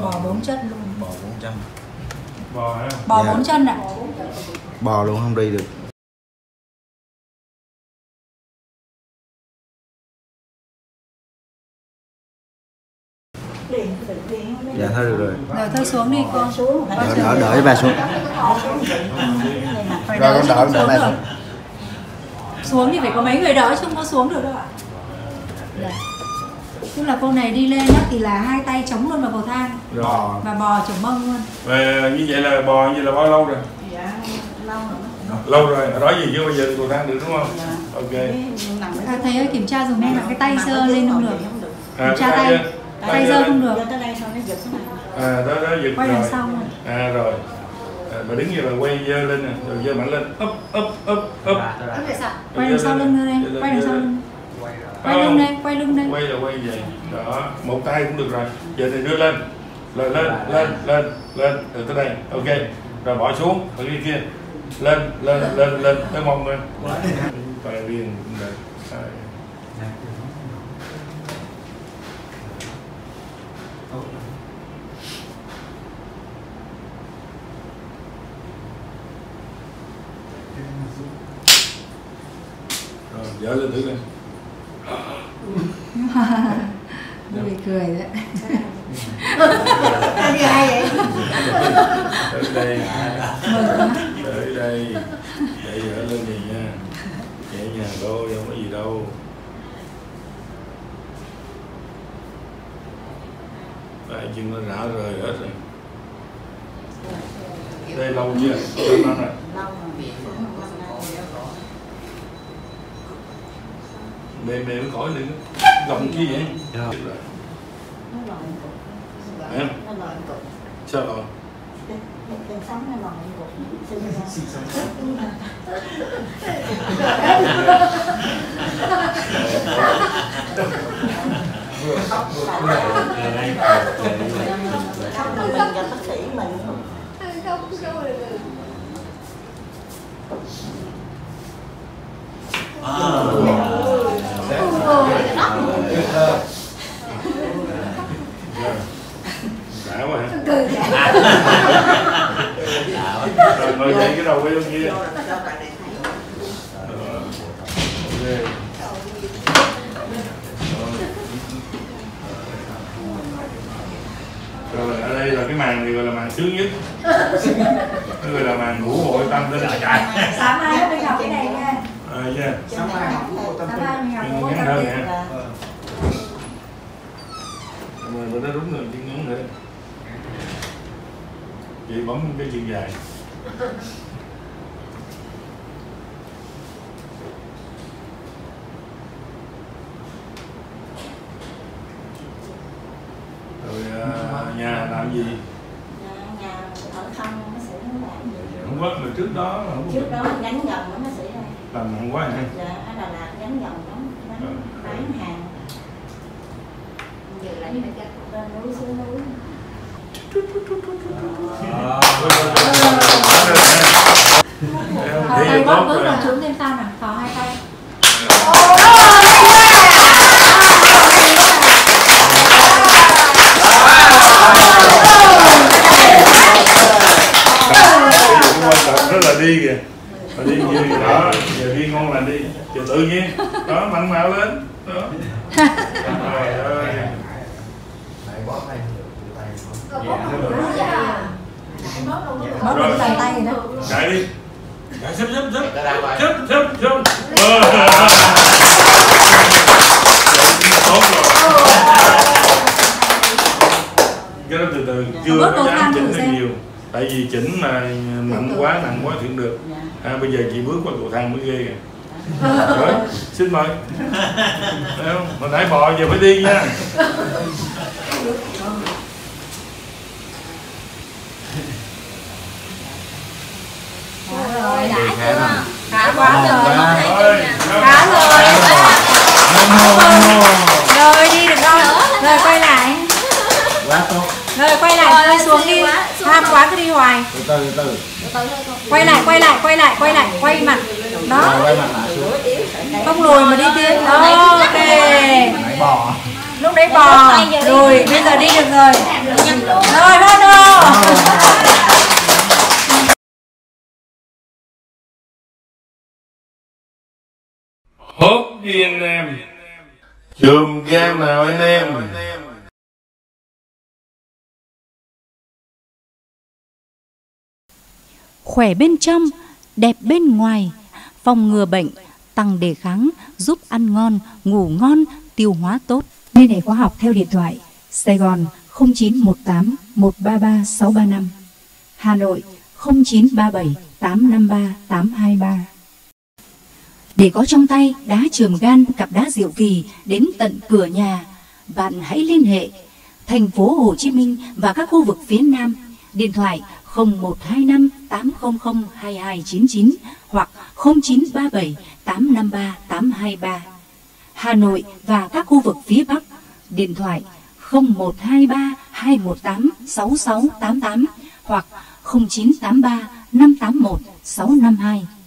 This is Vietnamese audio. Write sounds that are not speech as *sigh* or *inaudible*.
bò bốn chân luôn. Bò bốn chân. Bò hả? Bò Dạ. bốn chân ạ. Bò luôn không đi được. Dạ thôi được rồi. Rồi thôi xuống đi cô đỡ đỡ đỡ bà xuống. Rồi, con đỡ, đỡ được xuống. xuống thì phải có mấy người đỡ chứ không có xuống được đâu ạ. Dạ. Tức là cô này đi lên á thì là hai tay chống luôn vào cầu thang rồi. Và bò chống mông luôn. Và như vậy là bò như vậy là bao lâu rồi? Dạ lâu rồi. Lâu rồi đó gì chứ bây giờ cầu thang được đúng không? Dạ. ok. À, thầy ơi kiểm tra dùm em là cái tay sơ lên không được. à, Kiểm tra tay. tay. giơ. Không được. À đó đó giật quay rồi. đằng sau rồi. À rồi. À, bà đứng như là quay dơ lên nè rồi dơ mạnh lên. Ấp ấp ấp ấp quay đằng sau lưng nữa đây quay đằng sau lưng quay lưng đây quay lưng đây. Quay là quay vậy đó một tay cũng được rồi. Giờ thì đưa lên. Lên lên lên lên lên. Từ tới đây. Ok. Rồi bỏ xuống. Ở cái kia. Lên lên lên lên. Tới mông lên. Được. Đấy. rồi dở lên thử lên bị cười đấy. Đi ai vậy. Tới đây. Mừng quá. Tới đây. Để dở lên này nha. Nhẹ nhàng thôi không có gì đâu. Tay chân nó rã rời hết rồi. Đây lâu chưa? Lâu năm rồi. Mềm mềm nó khỏi liền lòi cục Em? nó lòi cục sao rồi. Cơn sống nó lòi cục sinh ra không mình gặp bác sĩ mình đã quá hả rồi ngồi dậy cái đầu quay kia Rồi. Rồi ở đây là cái màn này gọi là màn sướng nhất cái gọi là màn ngủ hội tâm đại trại sáng mai mình học cái này nha à, yeah. sáng mai mình học Nhưng cái ngắn này hơn nè mà bữa đó đúng rồi chân ngắn nữa chị bấm cái chân dài rồi à, nhà làm gì? Nhà ở không nó sẽ làm gì. Không có mà trước đó mà không có trước đó gắn dòng nó sẽ đây làm nặng quá hả dạ ở Đà Lạt gắn dòng đó gắn bán hàng. Lên núi xuống núi thò tay là bóp tốt bước rồi. vào trúng thêm sao nào? Thò hai tay. Rất là đi kìa mà đi nhiều đó giờ đi ngon lành đi giờ tự nhiên đó mạnh mẽ lên đó trời ơi bóp Rồi. lên bàn tay rồi đó. Chạy đi. chạy xếp xếp xếp xếp xếp xếp Ờ. tốt rồi cái đó từ từ chưa Bớt có dám chỉnh xem. nhiều. Tại vì chỉnh mà nặng quá nặng quá thì không được. Dạ. À, bây giờ chị bước qua cầu thang mới ghê kìa. Rồi xin mời. *laughs* Thấy không? Mà nãy bò giờ phải đi nha rồi đã lắm khá quá rồi rồi. khá rồi rồi đi được không rồi quay lại. Quá tốt. Rồi quay lại rơi xuống đi. ham quá cứ đi hoài. Từ từ từ từ. Quay lại quay lại quay lại quay lại quay mặt. Rồi đó không lùi mà đi tiến đó ok. lúc đấy bò. Rồi bây giờ đi được rồi. Rồi Ronald hốt đi anh em. Chùm game nào anh em? Khỏe bên trong, đẹp bên ngoài, phòng ngừa bệnh, tăng đề kháng, giúp ăn ngon, ngủ ngon, tiêu hóa tốt. Liên hệ khoa học theo điện thoại Sài Gòn 0918 133 635 Hà Nội 0937 853 823 để có trong tay đá trường gan cặp đá diệu kỳ đến tận cửa nhà, bạn hãy liên hệ thành phố Hồ Chí Minh và các khu vực phía Nam. Điện thoại 0125 800 2299 hoặc 0937 853 823. Hà Nội và các khu vực phía Bắc. Điện thoại 0123 218 6688 hoặc 0983 581 652.